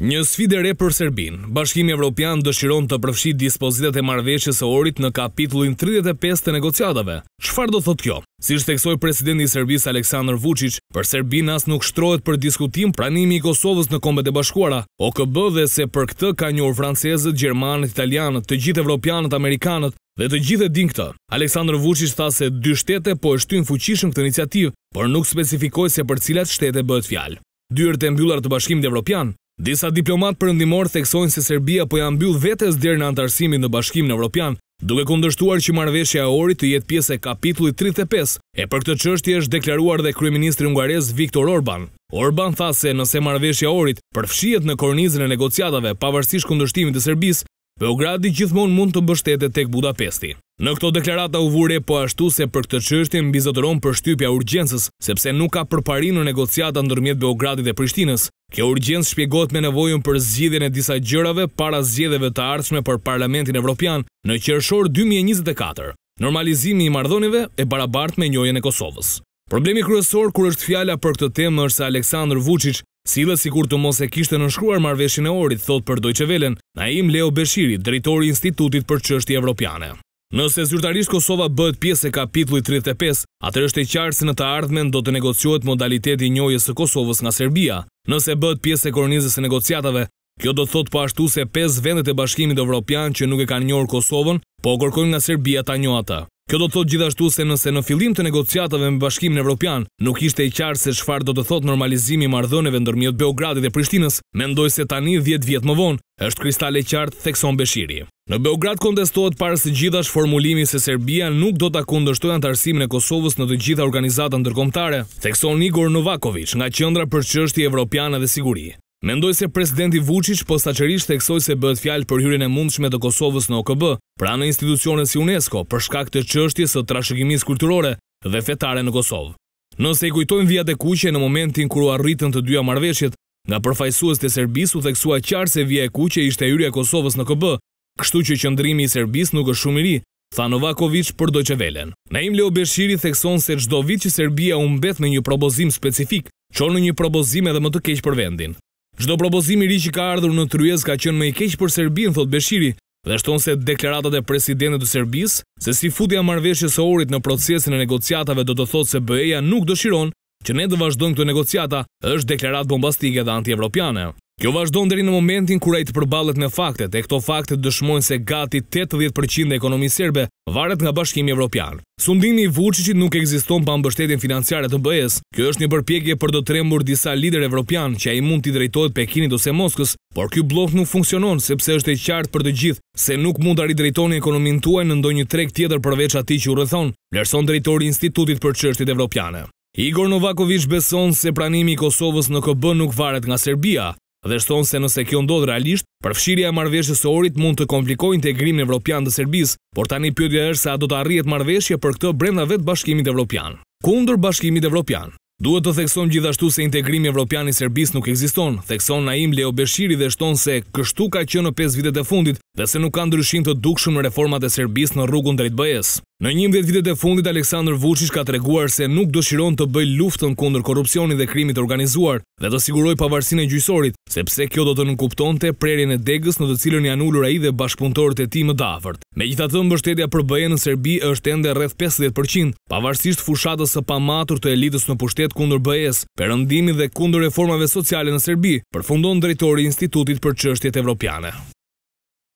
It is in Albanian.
Një sfidë e re për Serbinë, Bashkimi Evropian dëshiron të përfshijë dispozitat e Marrëveshjes së Ohrit në kapitullin tridhjetë e pesë të negociatave. Çfarë do të thotë kjo? Siç theksoi presidenti i Serbisë Aleksandër Vuçiç, për Serbinë as nuk shtrohet për diskutim pranimi i Kosovës në Kombet e Bashkuara, OKB dhe se për këtë ka njohur francezët, gjermanët, italianët, të gjithë evropianët, amerikanët dhe të gjithë e dinë këtë. Aleksandër Vuçiç tha se dy shtete po e shtyjnë fuqishëm këtë iniciativë, por nuk specifikoi se për cilat shtete bëhet fjalë. Dyert e mbyllura të Bashkimit Evropian, Disa diplomatë perëndimorë theksojnë se Serbia po ia mbyll vetes derën e anëtarësimit në Bashkimin Evropian, duke kundërshtuar që Marrëveshja e Ohrit të jetë pjesë e Kapitullit tridhjetë e pesë, e për këtë çështje është deklaruar dhe kryeministri hungarez Viktor Orban. Orban tha se nëse Marrëveshja e Ohrit përfshihet në kornizën e negociatave pavarësisht kundërshtimit të Serbisë, Beogradi gjithmonë mund të mbështetet tek Budapesti. Në këto deklarata u vu re po ashtu se për këtë çështje mbizotëron përshtypja e urgjencës, sepse nuk ka përparim në negociatat ndërmjet Beogradit dhe Prishtinës. Kjo urgjencë shpjegohet me nevojën për zgjidhjen e disa gjërave para zgjedhjeve të ardhshme për Parlamentin Evropian në qershor dy mijë e njëzet e katër, normalizimi i marrëdhënieve e barabartë me njohjen e Kosovës. Problemi kryesor kur është fjala për këtë temë është se Aleksandër Vuçiç sillet sikur të mos e kishte nënshkruar marrëveshjen e Ohrit, thotë për Deutsche Wellen, Naim Leo Beshiri, drejtor i Institutit për Çështje Evropiane. Nëse zyrtarisht Kosova bëhet pjesë e kapitullit tridhjetë e pesë, atëherë është e qartë se në të ardhmen do të negociohet modaliteti i njohjes së Kosovës nga Serbia. Nëse bëhet pjesë e kornizës së negociatave, Kjo do të thotë po ashtu se pesë vendet e Bashkimit Evropian që nuk e kanë njohur Kosovën, po kërkojnë nga Serbia ta njohë atë. Kjo do të thotë gjithashtu se nëse në fillim të negociatave me Bashkimin Evropian nuk ishte e qartë se çfarë do të thotë normalizimi i marrëdhënieve ndërmjet Beogradit dhe Prishtinës, mendoj se tani, dhjetë vjet më vonë, është kristal e qartë, thekson Beshiri. Në Beograd kontestohet para së gjithash formulimi se Serbia nuk do ta kundërshtojë anëtarësimin e Kosovës në të gjitha organizatat ndërkombëtare, thekson Igor Novakoviç nga Qendra për Çështje Evropiane dhe Siguri. Mendoj se Presidenti Vuçiç posaçërisht theksoi se bëhet fjalë për hyrjen e mundshme të Kosovës në OKB, pra në institucione si UNESCO, për shkak të çështjes së trashëgimisë kulturore dhe fetare në Kosovë. Nëse i kujtojmë vijat e kuqe, në momentin kur u arritën të dyja marrëveshjet, nga përfaqësuesit e Serbisë u theksua qartë se vija e kuqe ishte hyrja e Kosovës në KB, kështu që qëndrimi i Serbisë nuk është shumë i ri, tha Novakoviç për Deutsche Wellen. Naim Leo Beshiri thekson se çdo vit që Serbia humbet me një propozim specifik, çon në një propozim edhe më të keq për vendin. Çdo propozim i ri që ka ardhur në tryezë ka qenë më i keq për Serbinë, thotë Beshiri dhe shton se deklaratat e presidentit të Serbisë se si futja e marrëveshjes së Ohrit në procesin e negociatave do të thotë se BE-ja nuk dëshiron Që ne të vazhdojmë këto negociata është deklaratë bombastike dhe antievropiane. Kjo vazhdon deri në momentin kur ai të përballet me faktet, e këto fakte dëshmojnë se gati tetëdhjetë për qind e ekonomisë serbe varet nga Bashkimi Evropian. Sundimi i Vuçiçit nuk ekziston pa mbështetjen financiare të BE-së. Kjo është një përpjekje për të trembur disa liderë evropianë që ai mund t'i drejtohet Pekinit ose Moskës, por ky bllok nuk funksionon sepse është e qartë për të gjithë se nuk mund ta ridrejtoni ekonominë tuaj në ndonjë treg tjetër përveç atij që ju rrethon, vlerëson drejtori i Institutit për Çështjet Evropiane. Igor Novakoviç beson se pranimi i Kosovës në KB nuk varet nga Serbia dhe shton se nëse kjo ndodh realisht, përfshirja e Marrëveshjes së Ohrit mund të komplikojë integrimin evropian të Serbisë, por tani pyetja është se a do të arrihet marrëveshje për këtë brenda vetë Bashkimit Evropian. Kundër Bashkimit Evropian. Duhet të theksojmë gjithashtu se integrimi evropian i Serbisë nuk ekziston, thekson Naim Leo Beshiri dhe shton se kështu ka qenë në pesë vitet e fundit dhe se nuk ka ndryshim të dukshëm në reformat e Serbisë në rrugën drejt BE-së. Në njëmbëdhjetë vitet e fundit Aleksandër Vuçiç ka treguar se nuk dëshiron të bëjë luftën kundër korrupsionit dhe krimit të organizuar dhe të sigurojë pavarësinë e gjyqësorit, sepse kjo do të nënkuptonte prerjen e degës në të cilën janë ulur ai dhe bashkëpunëtorët e tij më të afërt. Megjithatë, mbështetja për BE në Serbi është ende rreth pesëdhjetë për qind, pavarësisht fushatës së pamatur të elitës në pushtet kundër BE-së, Perëndimit dhe kundër reformave sociale në Serbi, përfundon drejtori i Institutit për Çështjet Evropiane.